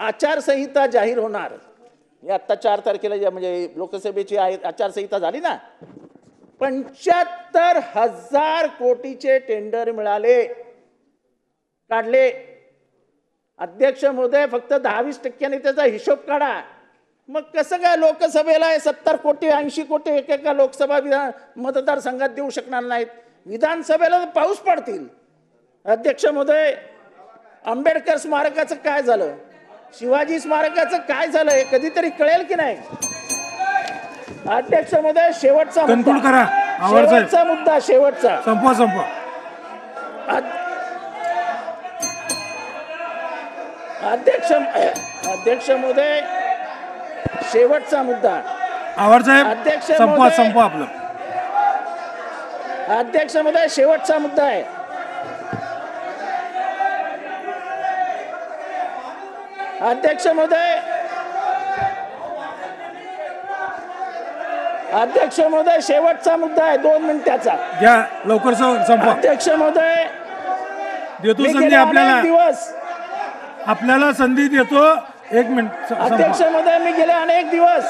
आचारसंहिता जाहीर होणार. हे आत्ता चार तारखेला जे म्हणजे लोकसभेची आहे आचारसंहिता झाली ना. पंच्याहत्तर हजार कोटीचे टेंडर मिळाले. काढले. अध्यक्ष महोदय फक्त दहावीस टक्क्याने त्याचा हिशोब काढा. मग कसं काय लोकसभेला सत्तर कोटी ऐंशी कोटी एकेका लोकसभा विधान मतदारसंघात देऊ शकणार नाहीत? विधानसभेला पाऊस पडतील. अध्यक्ष महोदय आंबेडकर स्मारकाचं काय झालं? शिवाजी स्मारकाचं काय झालं हे कधीतरी कळेल की नाही? अध्यक्ष महोदय शेवटचा करा. शेवटचा मुद्दा शेवटचा. संपवा संपवा. अध- अध्यक्ष अध्यक्ष महोदय शेवटचा मुद्दा. आवाज साहेब. अध्यक्ष संपवा. संपवा आपलं. अध्यक्ष महोदय शेवटचा मुद्दा आहे. अध्यक्ष महोदय. अध्यक्ष महोदय शेवटचा मुद्दा आहे दोन मिनिटाचा. घ्या लवकर संपवा. अध्यक्ष महोदय देतो संधी आपल्याला. दिवस. आपल्याला संधी देतो. एक मिनिट अध्यक्ष महोदय मी गेले अनेक दिवस.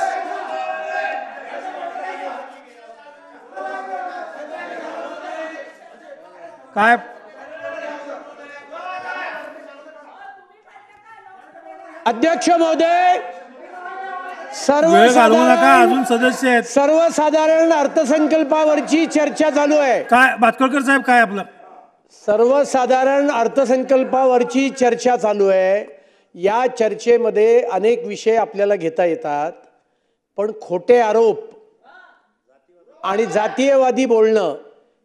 काय? अध्यक्ष महोदय सर्वसाधारण अजून सदस्य आहेत. सर्वसाधारण अर्थसंकल्पावरची चर्चा चालू आहे. काय भातखळकर साहेब काय आपलं? सर्वसाधारण अर्थसंकल्पावरची चर्चा चालू आहे. या चर्चेमध्ये अनेक विषय आपल्याला घेता येतात पण खोटे आरोप आणि जातीयवादी बोलणं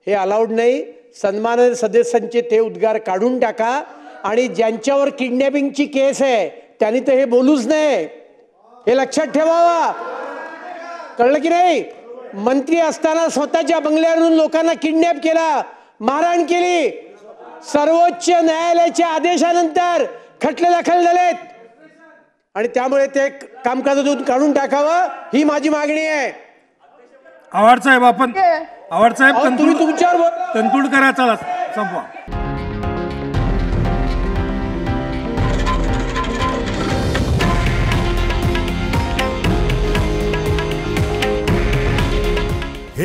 हे अलाउड नाही. सन्माननीय सदस्यांचे ते उद्गार काढून टाका आणि ज्यांच्यावर किडनॅपिंगची केस आहे त्यांनी तर हे बोलूच नाही हे लक्षात ठेवावा. कळलं की नाही? मंत्री असताना स्वतःच्या बंगल्यावरून लोकांना किडनॅप केला मारहाण केली. सर्वोच्च न्यायालयाच्या आदेशानंतर खटले दाखल झालेत. आणि त्यामुळे ते कामकाजातून काढून टाकावं ही माझी मागणी आहे. आवाड साहेब आपण आवाड साहेब तुम्ही तुमच्यावर बोल- कन्क्लूड करा चला संपवा.